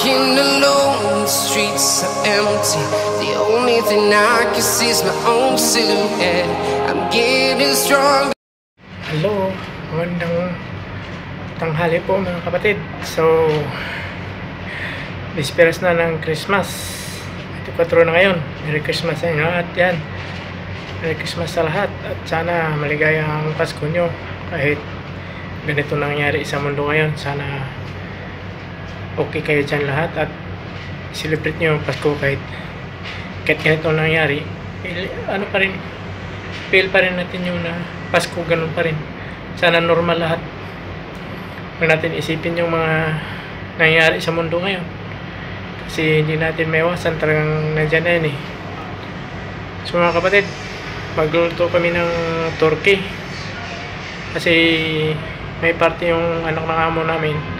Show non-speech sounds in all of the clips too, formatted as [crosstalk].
Walking alone, the streets are empty. The only thing I can see is my own silhouette. I'm getting stronger. Hello, magandang tanghali po mga kapatid. So, disperas na ng Christmas. Ito 4 na ngayon. Merry Christmas sa inyo lahat yan. Merry Christmas sa lahat. At sana maligayang Pasko nyo. Kahit ganito nangyari sa mundo ngayon. Sana okay kayo dyan lahat. At celebrate nyo ang Pasko kahit kahit ganito nangyari. eh, Ano pa rin, feel pa rin natin yung na Pasko ganun pa rin. Sana normal lahat. Huwag natin isipin yung mga nangyayari sa mundo ngayon. Kasi hindi natin maiwasan talagang nandyan na yun eh. So mga kapatid, magluluto kami ng turkey. Kasi may party yung anak ng amo namin.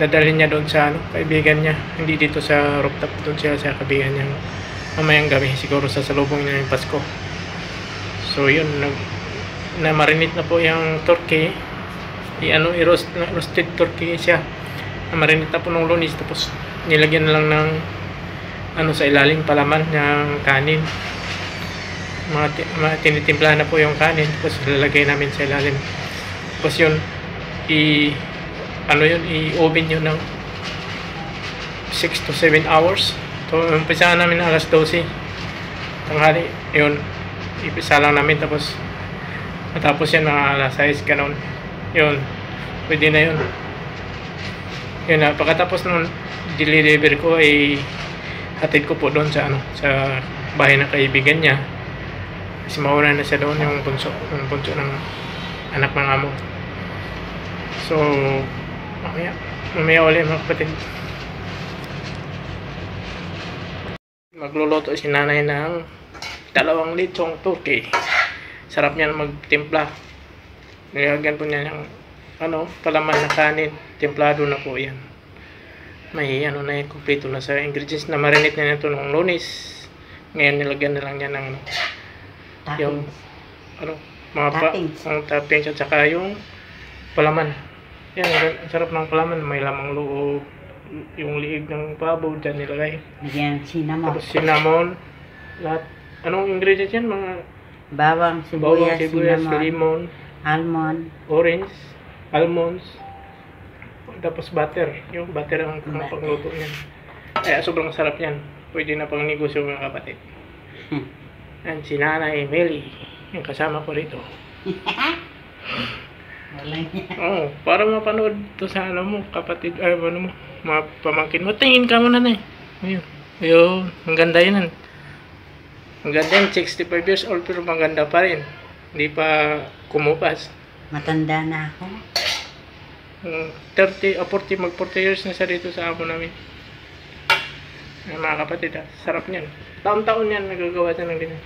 Dadalhin niya doon sa ano, kaibigan niya. Hindi dito sa rooftop, doon siya sa kaibigan niya. Mamayang gabi, siguro sa salubong niya ng Pasko. So yun, nag, na marinate na po yung turkey. I ano, i-roast roasted turkey siya. Na marinate na po ng lunis tapos nilagyan na lang ng ano sa ilalim palaman ng kanin. Mga, mga tinitimpla na po yung kanin tapos lalagay namin sa ilalim. Tapos yun i ano yun, i-oven yun ng 6 to 7 hours. So, umpisa namin alas 12. Tanghali, yun, ipisa lang namin tapos matapos yan mga alas 6 ganun yun pwede na yun yun na pagkatapos nung deliver ko ay hatid ko po doon sa ano sa bahay ng kaibigan niya kasi mauna na siya doon yung bunso yung bunso ng anak ng amo so mamaya mamaya ulit mga kapatid magluluto si nanay ng dalawang litsong turkey. Sarap niyan magtimpla. Nilagyan po niya ng ano, palaman na kanin. Templado na po yan. May ano na yan, kompleto na sa ingredients na marinate niya ito nung lunes. Ngayon nilagyan na lang niya ng ano, yung ano, mga pa, ang toppings at saka yung palaman. Yan, sarap ng palaman. May lamang loob, yung liig ng pabo dyan nilagay. Bigyan cinnamon. Tapos cinnamon, lahat. Anong ingredients yan? Mga Bawang, bawang, sibuyas, sibuyas, cinnamon, lemon, almond, orange, almonds, tapos butter. Yung butter ang ang pangluto niyan. Kaya sobrang sarap yan. Pwede na pang negosyo mga kapatid. Hmm. [laughs] Yan, si Nanay Meli. Yung kasama ko rito. [laughs] Oo, para mapanood to sa ano mo, kapatid, ay ano mo, mga pamangkin mo. Tingin ka muna na eh. Ayun. Ayun, ang ganda yun. Ang ganda yun, 65 years old pero maganda pa rin. Hindi pa kumupas. Matanda na ako. Mm, 30 o 40, mag 40 years na siya dito sa amo namin. Ay, mga kapatid ah, sarap niyan. Taon-taon yan nagagawa siya ng ganyan.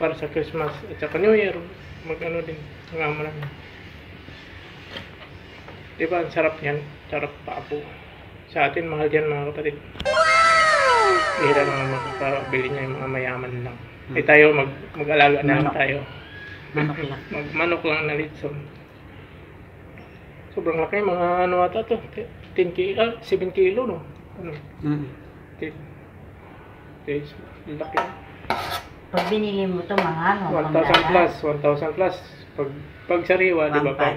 Para sa Christmas at saka New Year, mag ano din, ang amo namin. Di ba, ang sarap yan. Sarap pa po. Sa atin, mahal yan mga kapatid. Hira lang makakabili niya yung mga mayaman lang. Eh tayo, mag, mag-alaga na lang Manok. tayo. Manok lang. Magmanok lang na litson. Sobrang laki, mga ano ata to, 10 kilo, ah, 7 kilo no? Ano? Mm. 10. Okay, laki. Pag binili mo to mga ano, 1,000 plus, 1,000 plus. Pag, pag sariwa, di ba pa?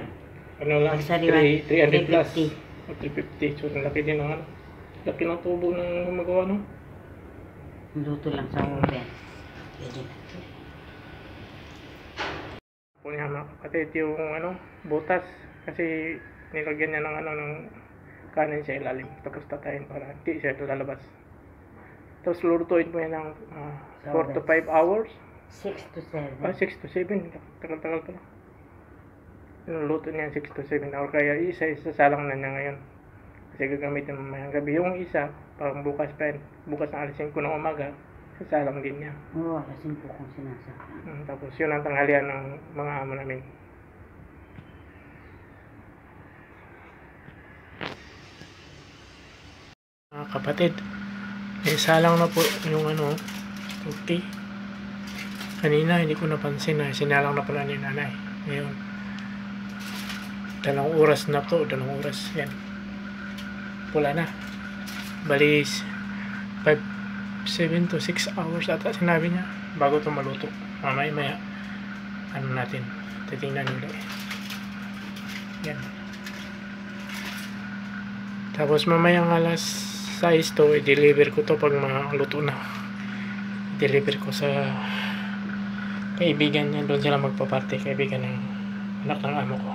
1,500. Ano lang, Pag sariwa, 3, 300 plus. 350. O 350. So, ang laki din ng ano. Laki ng tubo ng magawa no? Luto lang sa oven. Pwede na. po niya mga kapatid yung ano, butas kasi nilagyan niya ng ano ng kanin sa ilalim tapos tatayin para hindi siya lalabas tapos lulutuin mo yan ng ah, 4 to 5 hours 6 to 7. ah 6 to 7 tagal-tagal pa niluluto niya 6 to 7 hours kaya isa isa salang na niya ngayon kasi gagamitin mamayang gabi yung isa parang bukas pa yan bukas na alas 5 ng umaga sasalang din niya Oo, kasi po kung sinasaka. Mm, tapos yun ang tanghalian ng mga amo namin. Mga kapatid, isa lang na po yung ano, okay. Kanina hindi ko napansin na sinalang na pala ni nanay. Ngayon, dalawang oras na to, dalawang oras yan. Pula na. Bali, 5, 7 to 6 hours ata sinabi niya bago ito maluto. Mamaya maya, ano natin, titingnan ulit. Yan. Tapos mamayang alas 6 to, i-deliver ko to pag maluto na. I-deliver ko sa kaibigan niya. Doon sila magpa-party. Kaibigan ng anak ng amo ko.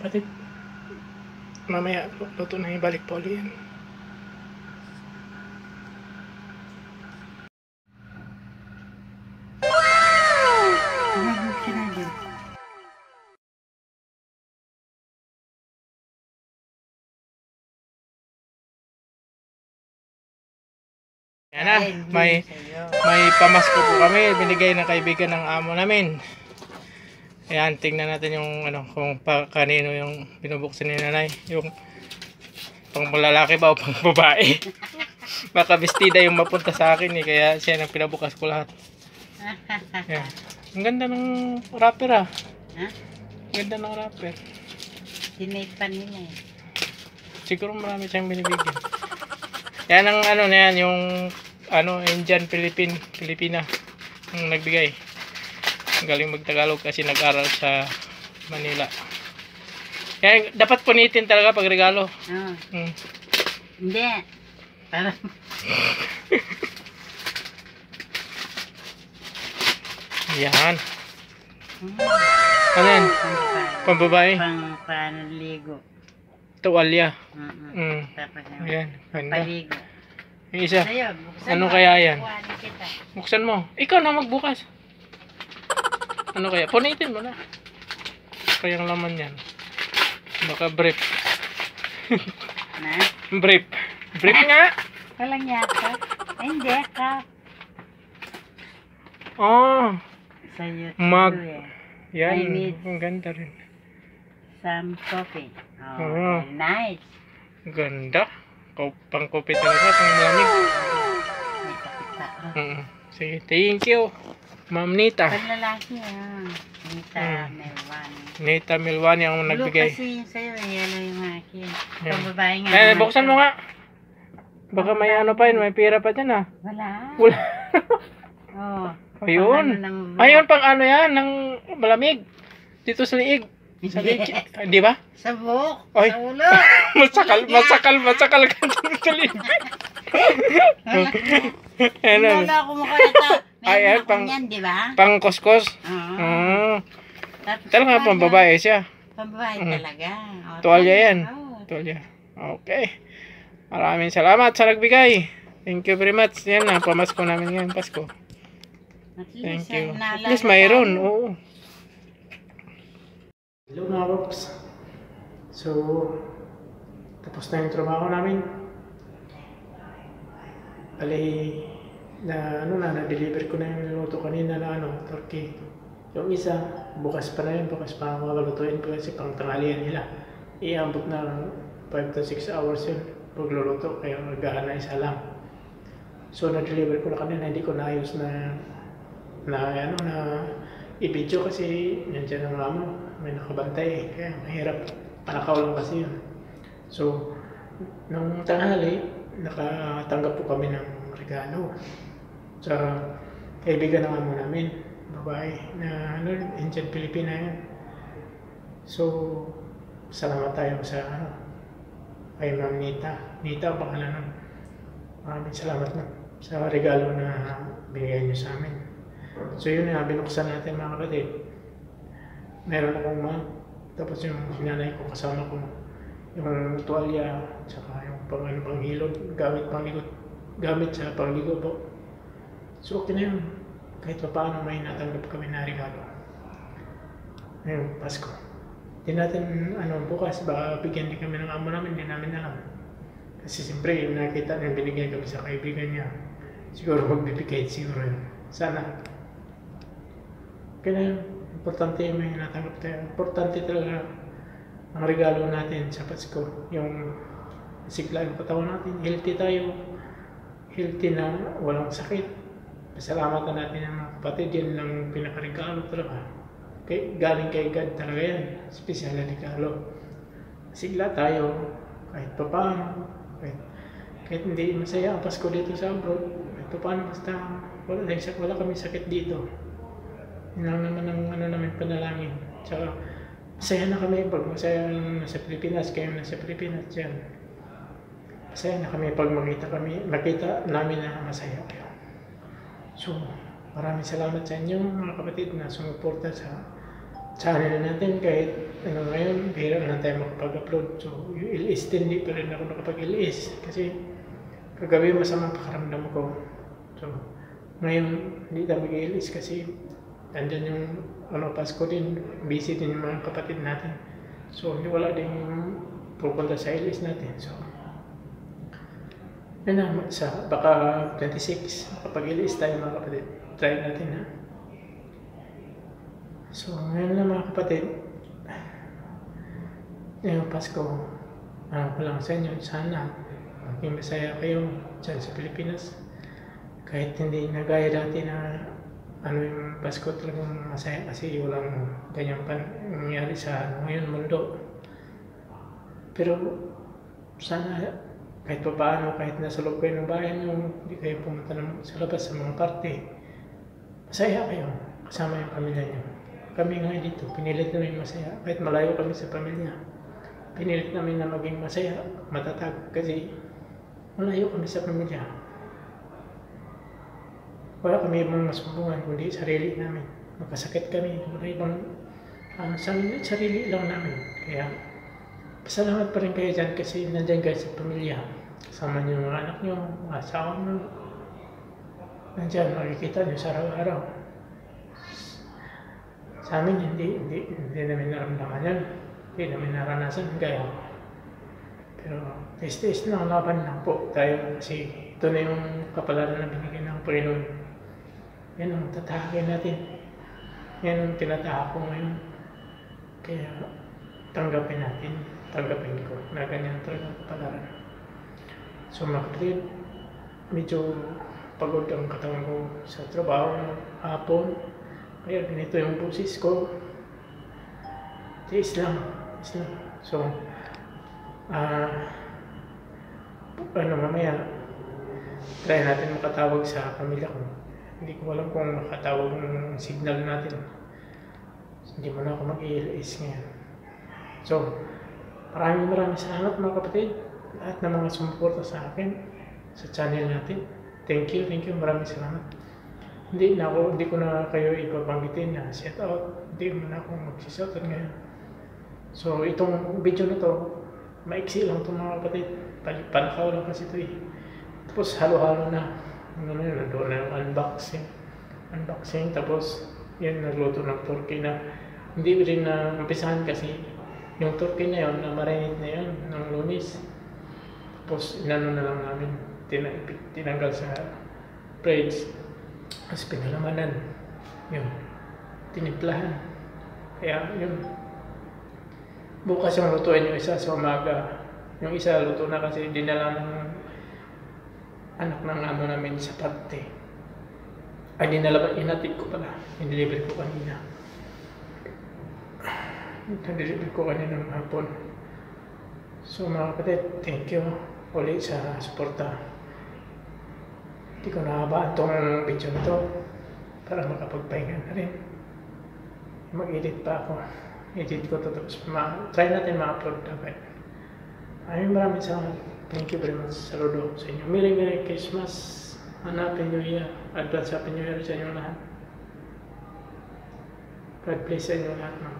Kapatid. Mamaya, luto na ibalik po ulit yan. Yan na, may may pamasko po kami, binigay ng kaibigan ng amo namin. Ayan, tingnan natin yung ano, kung pa, kanino yung binubuksan ni nanay. Yung pang lalaki ba o pang [laughs] babae. Baka bestida yung mapunta sa akin eh, kaya siya nang pinabukas ko lahat. Ayan. Ang ganda ng wrapper ah. Ha? Ang ganda ng wrapper. Tinate pa nila eh. Siguro marami siyang binibigyan. Yan ang ano na yan, yung ano, Indian Philippine, Pilipina. Ang nagbigay. Galing magtagalog kasi nag-aral sa Manila. Yan, dapat punitin talaga pag regalo. Oo. Hmm. Hindi. Parang Yan. Hmm. Ano yan? Pang- Pambabae? Pang panligo. Tuwalya. Mm-mm. Hmm. Tapos Ayan, ganda. paligo. Yung isa. Sa'yo, buksan Ano mo. kaya yan? Buksan mo. Ikaw na magbukas. Ano kaya? Punitin mo na. Kayang laman yan. Baka brief. Na? Brief. Brief nga. Walang yata. Hindi ka. Oh. Sa'yo. Mag- siguro eh. Yan. I need- Ang ganda rin. Some coffee. Oh, Oo. very nice. Ganda. Ko- Pang kopi talaga. Pang malamig. May pa. Oh. Mm. Sige. Thank you. Ma'am Nita. Panlalaki ah. Nita, Hmm. Melwan. Nita Milwani ang Blue nagbigay. kasi yung sa'yo, eh, yellow yung akin. Yan. Pang babae nga. Eh, buksan mo nga. Baka may ano pa yun. May pira pa dyan ah. Wala. Wala. Oh. [laughs] Ayun. Pang ano ng. Ayun pang ano yan. Ng malamig. Dito sa liig. Sa liig. Ah, Di ba? Sa buhok. Ay. Sa ulo. [laughs] masakal, masakal, masakal ka sa liig. [laughs] ano, Wala ako mukha ito. Ay, Meron ay, pang- niyan, di ba? pang kuskus. Oo. Tapos Talaga pang babae siya. Pang babae Mm. talaga. O, Tuwalya yan. Oo. Tolya. Okay. Maraming salamat sa nagbigay. Thank you very much. Yan na, pamasko namin ngayon, Pasko. At Thank you. At least mayroon, oo. Hello mga Rops. So, tapos na yung trabaho namin. Bali, na ano na, na-deliver ko na yung niluto kanina na ano, turkey. Yung isa, bukas pa na yun, bukas pa ang makalutuin ko kasi pang tanghalian nila. Iambot na 5 to 6 hours yun pagluluto, kaya magahan na isa lang. So, na-deliver ko na kanina, hindi ko naayos na na ano na i-video kasi nandiyan ang amo, may nakabantay eh, kaya mahirap. Panakaw lang kasi yun. So, nung tanghali, nakatanggap po kami ng regalo sa kaibigan ng amo namin, babae, na ano, Indian Filipina yan. So, salamat tayo sa ano, kay Ma'am Nita. Nita ang pangalan nun. Maraming salamat na sa regalo na binigay niyo sa amin. So yun na, binuksan natin mga kapatid. Meron akong mug, tapos yung hinanay ko kasama ko yung tuwalya, tsaka yung pang ano pang hilod, gamit pang ligot, gamit sa pangligo po. So okay na yun. Kahit pa paano may natanggap kami na regalo. Ngayon, Pasko. Di natin, ano, bukas, baka bigyan din kami ng amo namin, di namin alam. Kasi siyempre, yung nakita niya, binigay kami sa kaibigan niya. Siguro magbibigay, siguro yun. Sana. Kaya importante yung may natanggap tayo. Importante talaga ang regalo natin sa Pasko. Yung sigla yung katawan natin. Healthy tayo. Healthy na walang sakit. Pasalamatan natin ang mga kapatid. Yan lang pinakaregalo talaga. kay, galing kay God talaga yan. Special na regalo. Sigla tayo, kahit pa paano, kahit, kahit hindi masaya ang Pasko dito sa abroad, kahit pa paano basta wala, wala kami sakit dito. Yun lang naman ang ano namin panalangin. Tsaka, masaya na kami pag masaya nasa Pilipinas, kayo nasa Pilipinas dyan. Masaya na kami pag makita kami, makita namin na masaya kayo. So, maraming salamat sa inyo mga kapatid na sumuporta sa channel natin kahit ano ngayon, bihira na tayo makapag-upload. So, yung LS din, hindi pa rin ako nakapag-LS kasi kagabi masamang pakaramdam ko. So, ngayon, hindi tayo mag-LS kasi nandyan yung ano, Pasko din, busy din yung mga kapatid natin. So, hindi wala din pupunta sa LS natin. So, yun na, sa baka 26, makapag-LS tayo mga kapatid. Try natin ha. So, ngayon na mga kapatid, ngayong Pasko, ano ko lang sa inyo, sana maging masaya kayo dyan sa Pilipinas. Kahit hindi na gaya dati na ano yung Pasko talagang masaya kasi walang ganyang pan nangyari sa ano, ngayon mundo. Pero sana kahit pa paano, kahit nasa loob kayo ng bayan nyo, hindi kayo pumunta ng, sa labas sa mga parte, masaya kayo kasama yung pamilya nyo. Kami nga dito, pinilit namin masaya. Kahit malayo kami sa pamilya, pinilit namin na maging masaya, matatag, kasi malayo kami sa pamilya. Wala kami ibang masumbungan, kundi sarili namin. Magkasakit kami, wala ibang uh, sarili, sarili lang namin. Kaya, pasalamat pa rin kayo dyan kasi nandyan kayo sa pamilya. Kasama niyo mga anak niyo, mga asawa niyo. Nandyan, makikita niyo sa araw-araw. Sa amin, hindi, hindi, hindi namin naramdaman yan. Hindi namin naranasan kaya. Pero, tis-tis lang, laban lang po tayo kasi ito na yung kapalaran na binigyan ng Panginoon. Yan ang tatahakin natin. Yan ang tinataha ko ngayon. Kaya, tanggapin natin, tanggapin ko na ganyan talaga kapalaran. So, mga kapatid, medyo pagod ang katawan ko sa trabaho hapon. Kaya ganito yung boses ko. Tiis lang. Tiis lang. So, ah, ano mamaya, try natin makatawag sa pamilya ko. Hindi ko alam kung makatawag ng signal natin. Hindi mo na ako mag-i-LS ngayon. So, maraming maraming salamat mga kapatid. Lahat ng mga sumuporta sa akin sa channel natin. Thank you, thank you. Maraming salamat. Hindi na ako, hindi ko na kayo ipabanggitin na shout out. Hindi mo na ako mag-shout out ngayon. So, itong video na to, maiksi lang itong mga kapatid. Pan- Panakaw lang kasi ito eh. Tapos halo-halo na. Ano na yun, nandoon na yung unboxing. Unboxing, tapos yun, nagluto ng turkey na hindi rin na umpisahan kasi yung turkey na yun, na marinate na yun, ng lunis. Tapos inano na lang namin, tina- tinanggal sa fridge. Tapos pinalamanan. Yun. Tinimplahan. Kaya yun. Bukas yung lutuin yung isa sa umaga. Yung isa luto na kasi dinala ng anak ng amo namin sa parte. Ay, dinala ba? Inatid ko pala. In-deliver ko kanina. In-deliver ko kanina ng hapon. So mga kapatid, thank you ulit sa suporta. Hindi ko nakabaan tong video na to para makapagpahinga na rin. Mag-edit pa ako. Edit ko to tapos ma- try natin ma-upload agad. Maraming maraming salamat. Thank you very much. Saludo sa inyo. Merry Merry Christmas. Hanapin nyo Year. Advance Happy New Year sa inyo lahat. God bless sa inyo lahat mga.